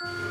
Bye.